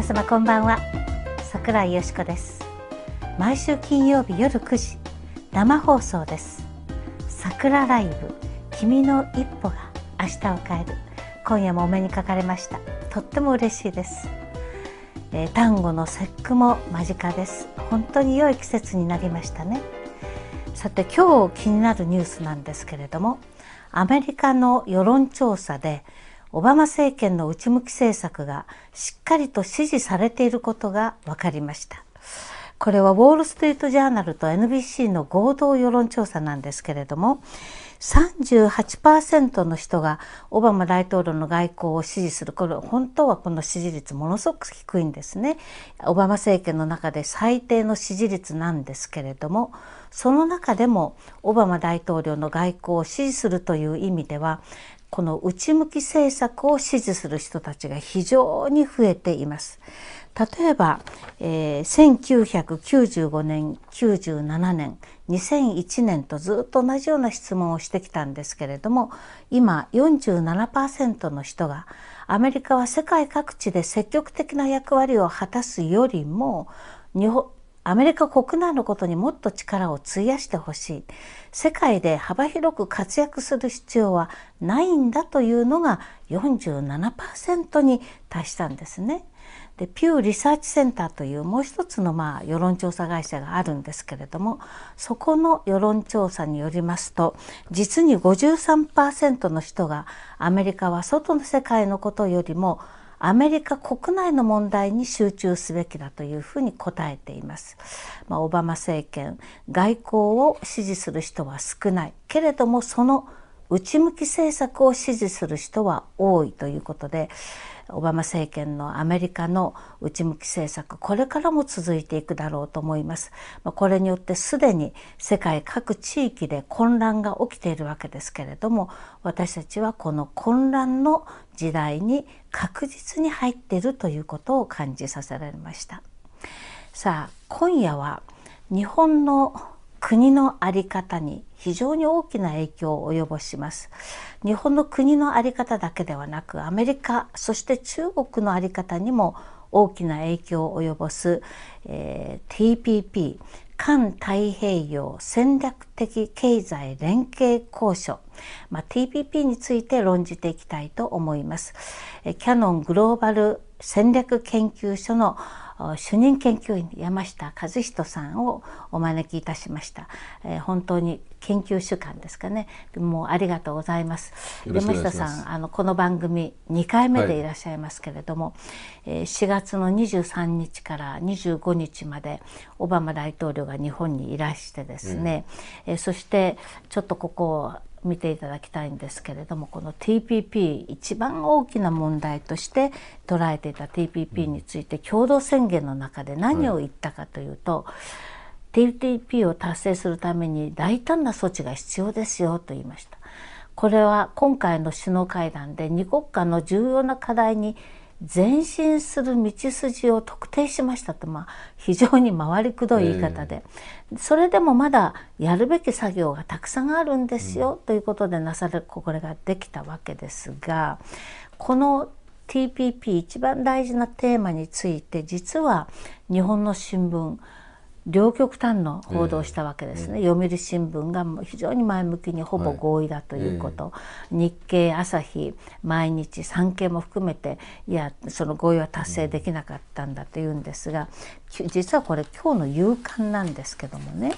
皆様こんばんは。桜井よしこです。毎週金曜日夜9時生放送です。桜ライブ君の一歩が明日を変える。今夜もお目にかかれました。とっても嬉しいです、えー、単語の節句も間近です。本当に良い季節になりましたね。さて今日気になるニュースなんですけれどもアメリカの世論調査でオバマ政権の内向き政策がしっかりと支持されていることが分かりました。これはウォール・ストリート・ジャーナルと NBC の合同世論調査なんですけれども38%の人がオバマ大統領の外交を支持するこれ本当はこの支持率ものすごく低いんですねオバマ政権の中で最低の支持率なんですけれどもその中でもオバマ大統領の外交を支持するという意味ではこの内向き政策を支持する人たちが非常に増えています。例えば、えー、1995年97年2001年とずっと同じような質問をしてきたんですけれども今47%の人がアメリカは世界各地で積極的な役割を果たすよりも日本アメリカ国内のことにもっと力を費やしてほしい世界で幅広く活躍する必要はないんだというのが47%に達したんですね。でピューリサーチセンターというもう一つのまあ世論調査会社があるんですけれどもそこの世論調査によりますと実に53%の人がアメリカは外の世界のことよりもアメリカ国内の問題に集中すべきだというふうに答えています。まあ、オバマ政権外交を支持する人は少ないけれどもその内向き政策を支持する人は多いということでオバマ政権のアメリカの内向き政策これからも続いていくだろうと思います。これによってすでに世界各地域で混乱が起きているわけですけれども私たちはこの混乱の時代に確実に入っているということを感じさせられました。さあ今夜は日本の国の在り方に非常に大きな影響を及ぼします。日本の国の在り方だけではなくアメリカそして中国の在り方にも大きな影響を及ぼす、えー、TPP 環太平洋戦略的経済連携交渉、まあ、TPP について論じていきたいと思います。キャノングローバル戦略研究所の主任研究員山下和人さんをお招きいたしました、えー、本当に研究主幹ですかね。もうありがとうございます。山下さんあのこの番組2回目でい。らっしゃいますけれども、はい、えー、4月の23日から25日までオバマ大統領が日本にいらしてですね、うん、えー、そしてちょっとここ見ていただきたいんですけれどもこの TPP 一番大きな問題として捉えていた TPP について共同宣言の中で何を言ったかというと、TPP を達成するために大胆な措置が必要ですよと言いました。これは今回の首脳会談で2国間の重要な課題に前進する道筋を特定しましたと、まあ、非常に回りくどい言い方で、えー、それでもまだやるべき作業がたくさんあるんですよ、うん、ということでなされこれができたわけですがこの TPP 一番大事なテーマについて実は日本の新聞両極端の報道をしたわけですね、えー、読売新聞が非常に前向きにほぼ合意だということ、はいえ。ー、日経朝日毎日産経も含めていやその合意は達成できなかったんだというんですが実はこれ今日の夕刊なんですけどもね。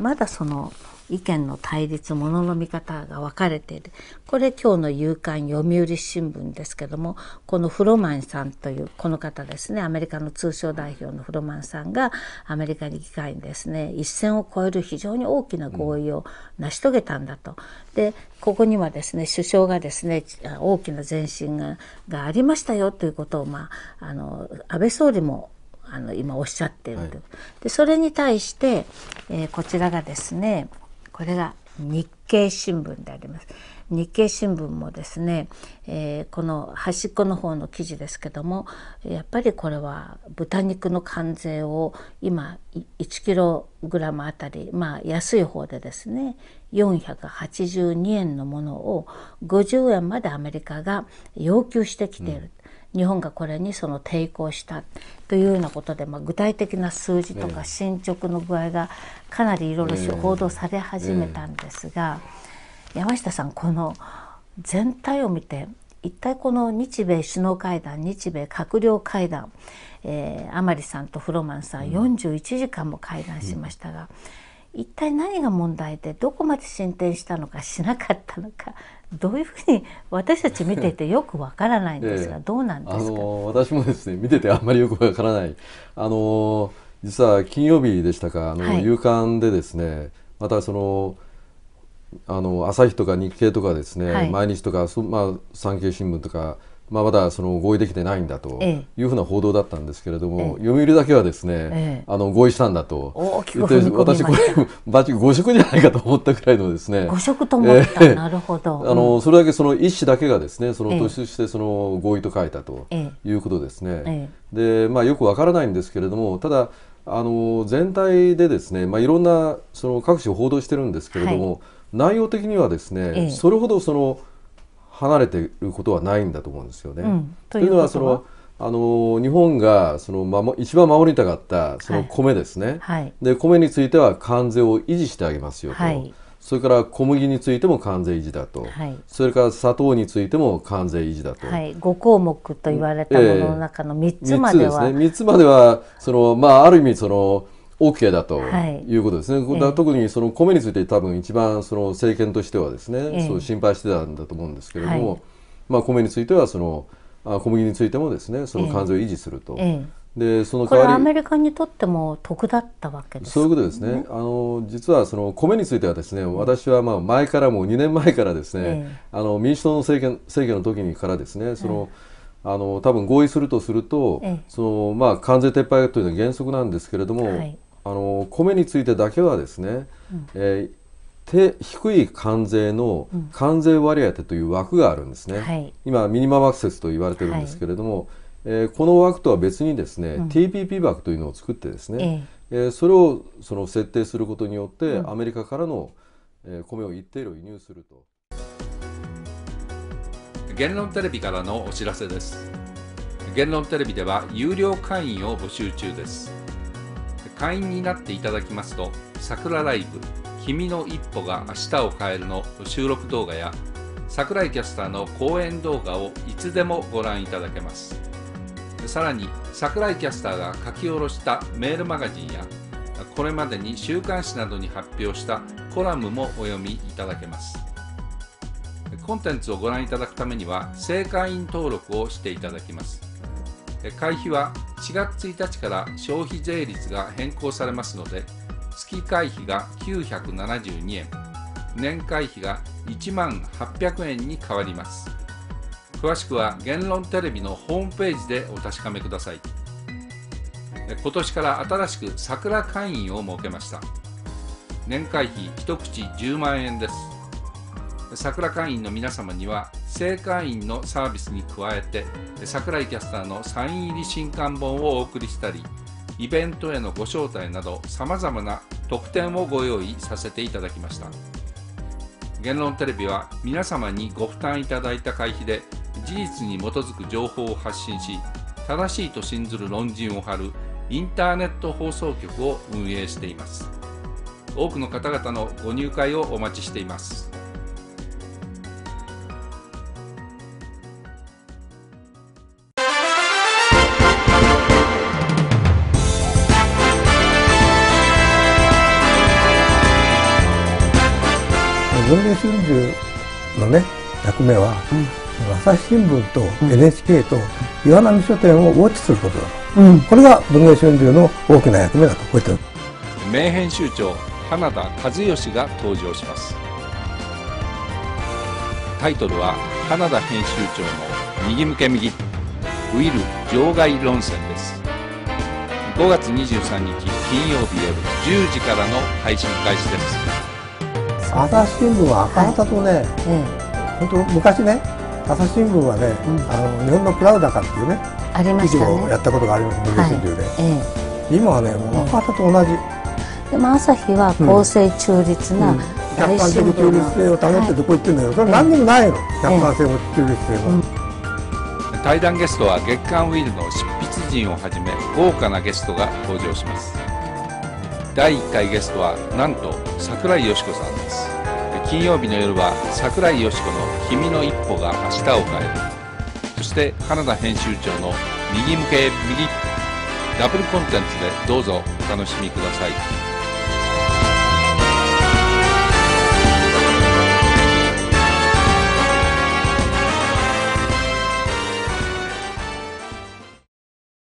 まだその意見の対立ものの見方が分かれている。これ今日の夕刊読売新聞ですけどもこのフロマンさんというこの方ですねアメリカの通商代表のフロマンさんがアメリカに議会にですね一線を越える非常に大きな合意を成し遂げたんだと。でここにはですね首相がですね大きな前進ががありましたよということを、まあ、あの安倍総理もあの今おっしゃっている、はい、でそれに対して、えー、こちらがですねこれが日経新聞であります。日経新聞もですね、えー、この端っこの方の記事ですけどもやっぱりこれは豚肉の関税を今1キログラムあたりまあ安い方でですね482円のものを50円までアメリカが要求してきている。うん日本がこれにその抵抗したというようなことで、まあ、具体的な数字とか進捗の具合がかなりいろいろ報道され始めたんですが、山下さんこの全体を見て一体この日米首脳会談日米閣僚会談、えー、甘利さんとフロマンさん41時間も会談しましたが、うん、一体何が問題でどこまで進展したのかしなかったのかどういうふうに私たち見ていてよくわからないんですが、どうなんですか、あの私もですね見ててあんまりよくわからない。あの実は金曜日でしたか？あの、はい、夕刊でですねまたそのあの朝日とか日経とかですね、はい、毎日とかそ、まあ、産経新聞とかまあ、まだその合意できてないんだというふうな報道だったんですけれども、ええ、読売だけはですね、え、あの合意したんだと。言って私これバチ誤植じゃないかと思ったくらいのですね。誤植と思った、なるほど、あのそれだけその一紙だけがですねその突出してその合意と書いたということですね、でまあよくわからないんですけれどもただあの全体でですね、まあ、いろんなその各種報道してるんですけれども、はい、内容的にはですね、それほどその離れていることはないんだと思うんですよね。うん、というのはそのあの日本がその、ま、一番守りたかったその米ですね、はい、で米については関税を維持してあげますよと、はい、それから小麦についても関税維持だと、はい、それから砂糖についても関税維持だと、はい、5項目と言われたものの中の3つまでは、えー、3つですね。3つまではその、まあ、ある意味その OK だとい。うことですね、はい、特にその米について多分一番その政権としてはですね、えー、そう心配してたんだと思うんですけれども、はい、まあ、米についてはそのあ小麦についてもですねその関税を維持すると。えーでその代わりアメリカにとっても得だったわけです、ね、そういうことですね。あの実はその米についてはですね、私はまあ前からもう2年前からですね、えー、あの民主党の政権政権の時にからですね、その、えー、あの多分合意するとすると、えー、そのまあ関税撤廃というのは原則なんですけれども、はい、あの米についてだけはですね、うん、えー、低い関税の関税割当という枠があるんですね、はい、今ミニマムアクセスと言われてるんですけれども、はい、えー、この枠とは別にですね、うん、TPP 枠というのを作ってですね、えー、えー、それをその設定することによって、うん、アメリカからの、えー、米を一定量輸入すると。言論テレビからのお知らせです。言論テレビでは有料会員を募集中です会員になっていただきますと、桜ライブ、君の一歩が明日を変えるの収録動画や、桜井キャスターの講演動画をいつでもご覧いただけます。さらに、桜井キャスターが書き下ろしたメールマガジンや、これまでに週刊誌などに発表したコラムもお読みいただけます。コンテンツをご覧いただくためには、正会員登録をしていただきます。会費は4月1日から消費税率が変更されますので月会費が972円年会費が1万800円に変わります。詳しくは言論テレビのホームページでお確かめください。今年から新しく桜会員を設けました。年会費一口10万円です。桜会員の皆様には正会員のサービスに加えて桜井キャスターのサイン入り新刊本をお送りしたりイベントへのご招待などさまざまな特典をご用意させていただきました。言論テレビは皆様にご負担いただいた会費で事実に基づく情報を発信し正しいと信ずる論陣を張るインターネット放送局を運営しています。多くの方々のご入会をお待ちしています。文藝春秋のね役目は、うん、朝日新聞と NHK と岩波書店をウォッチすることだと、うん、これが文藝春秋の大きな役目だとこう言ってる。名編集長花田和義が登場します。タイトルは花田編集長の右向け右。ウィル場外論戦です。5月23日金曜日夜10時からの配信開始です朝日新聞は赤旗とね、本当昔ね朝日新聞はね、あの日本のプラウダカっていうねありましたね。やったことがあります文藝春秋で、今はねもう赤旗と同じ、でも朝日は公正中立な、客観的中立性を保ってどこ行ってんだけど、それ何にもないの、客観性も中立性も、対談ゲストは月刊ウィルの執筆陣をはじめ豪華なゲストが登場します。第1回ゲストはなんと桜井よし子さんです金曜日の夜は桜井よしこの「君の一歩が明日を変える」そして花田編集長の「右向け右」ダブルコンテンツでどうぞお楽しみください。